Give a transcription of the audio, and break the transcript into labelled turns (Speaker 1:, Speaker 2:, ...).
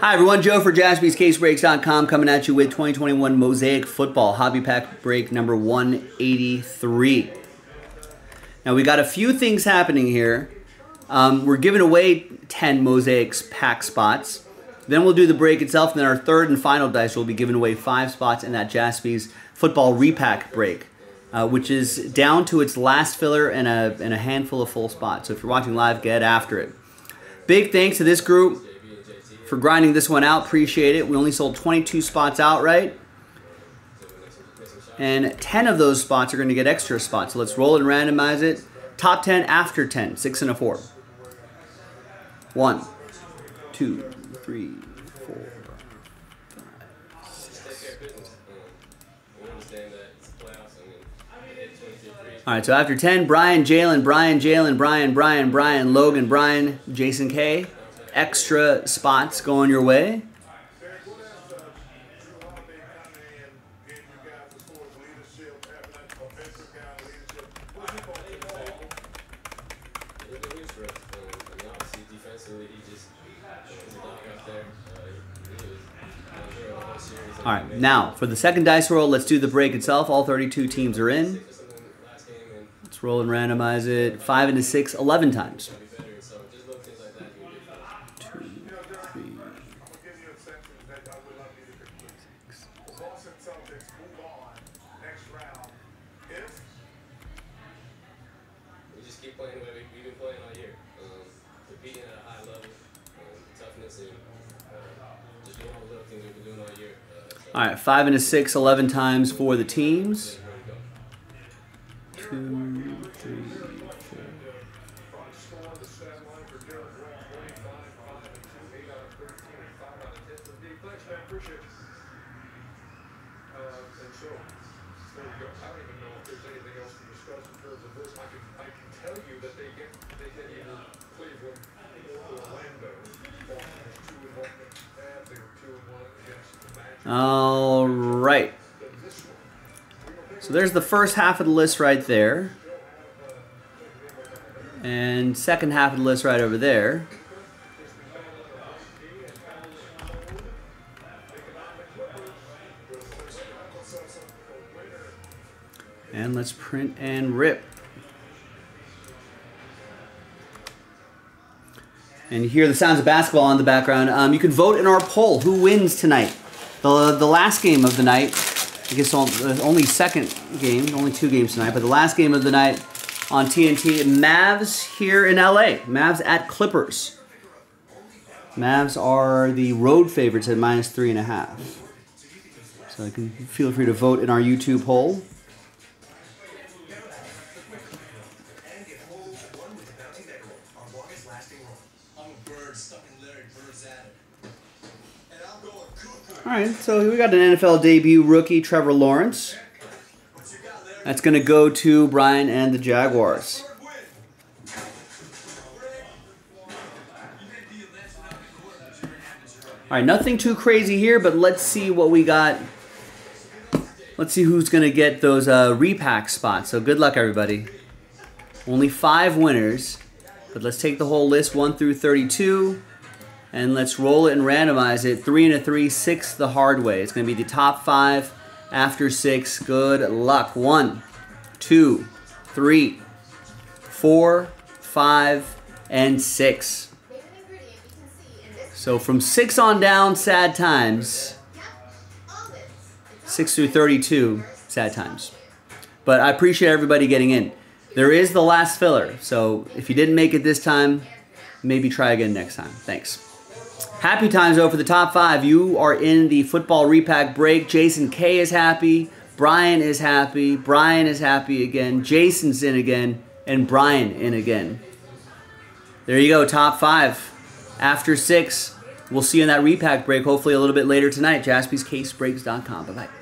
Speaker 1: Hi everyone, Joe for jaspyscasebreaks.com coming at you with 2021 Mosaic Football Hobby Pack Break number 183. Now we got a few things happening here. Um, we're giving away 10 Mosaics pack spots. Then we'll do the break itself, and then our third and final dice will be giving away five spots in that Jaspys Football Repack break, uh, which is down to its last filler and a, and a handful of full spots. So if you're watching live, get after it. Big thanks to this group for grinding this one out. Appreciate it. We only sold 22 spots outright. And 10 of those spots are going to get extra spots. So let's roll and randomize it. Top 10 after 10. 6 and a 4. 1, 2, 3, 4, All right, so after 10, Brian, Jalen, Brian, Jalen, Brian, Brian, Brian, Logan, Brian, Jason K extra spots going your way. All right, now for the second dice roll, let's do the break itself. All 32 teams are in. Let's roll and randomize it 5 into 6, 11 times. Playing the way we, have been playing all year. Um, competing at a high level, um, toughness, and uh, just doing all the little things we've been doing all year. Uh, so all right, five and a six, 11 times for the teams. Two, three, four. Appreciate it. Uh, and so, go. I don't even know if there's anything else to discuss in terms of this. I can, I can tell you that they get, they get either Cleveland or Orlando two and one. And they were two and one against the Magic. All right. So there's the first half of the list right there. And second half of the list right over there. And let's print and rip. And you hear the sounds of basketball in the background. Um, you can vote in our poll. Who wins tonight? The, the last game of the night. I guess only second game, only two games tonight, but the last game of the night on TNT. Mavs here in LA. Mavs at Clippers. Mavs are the road favorites at minus three and a half. So you can feel free to vote in our YouTube poll. All right, so we got an NFL debut rookie, Trevor Lawrence. That's going to go to Brian and the Jaguars. All right, nothing too crazy here, but let's see what we got. Let's see who's going to get those uh, repack spots. So good luck, everybody. Only five winners, but let's take the whole list, 1 through 32. And let's roll it and randomize it. Three and a three, six the hard way. It's going to be the top five after six. Good luck. One, two, three, four, five, and six. So from six on down, sad times. Six through 32, sad times. But I appreciate everybody getting in. There is the last filler. So if you didn't make it this time, maybe try again next time. Thanks. Happy times though for the top five. You are in the football repack break. Jason K is happy. Brian is happy. Brian is happy again. Jason's in again. And Brian in again. There you go, top five. After six, we'll see you in that repack break hopefully a little bit later tonight. JaspysCaseBreaks.com. Bye-bye.